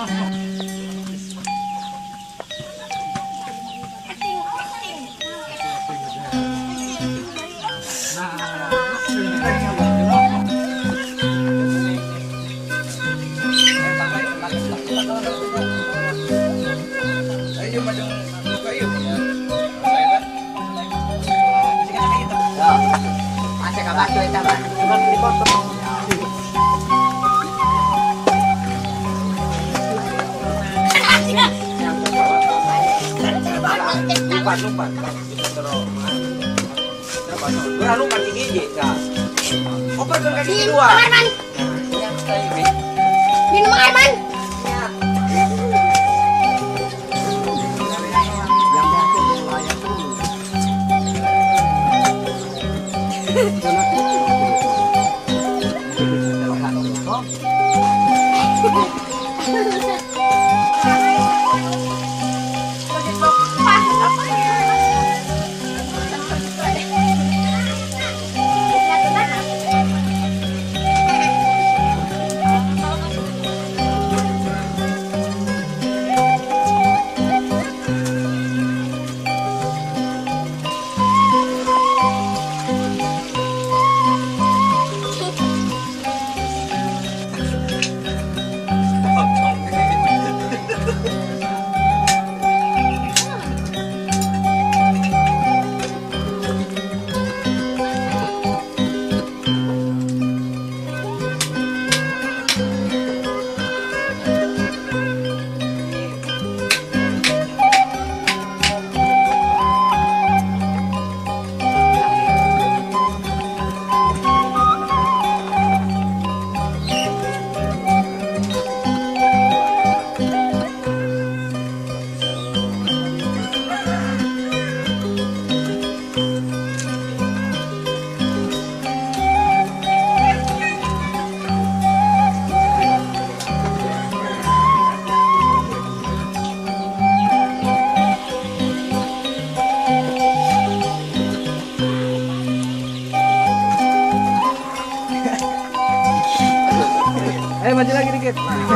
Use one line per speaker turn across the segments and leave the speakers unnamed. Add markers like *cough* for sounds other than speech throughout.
Masih kabar tuh,
kita di. Lupa, lupa. Kurang di gigi,
Minum
dua.
air man. Minum air man.
Eh, *laughs*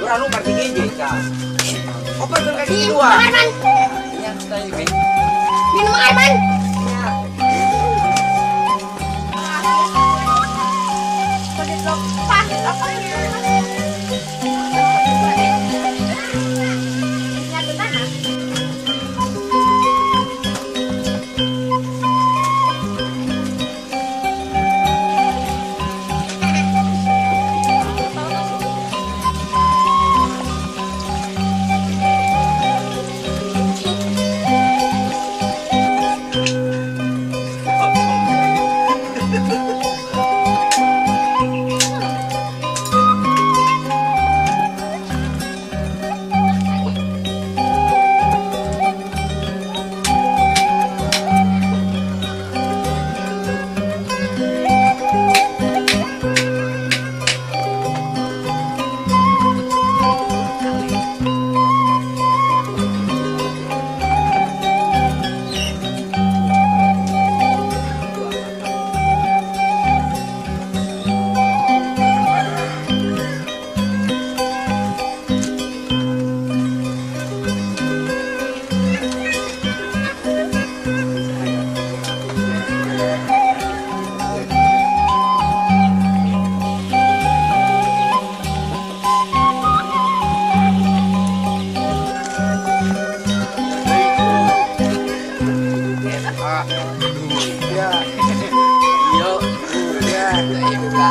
Kurang di gigi, kak. Oper ke kaki dua.
man.
Ini.
Minum air man.
Saya ada.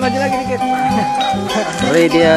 Maju lagi dikit.
Ready dia.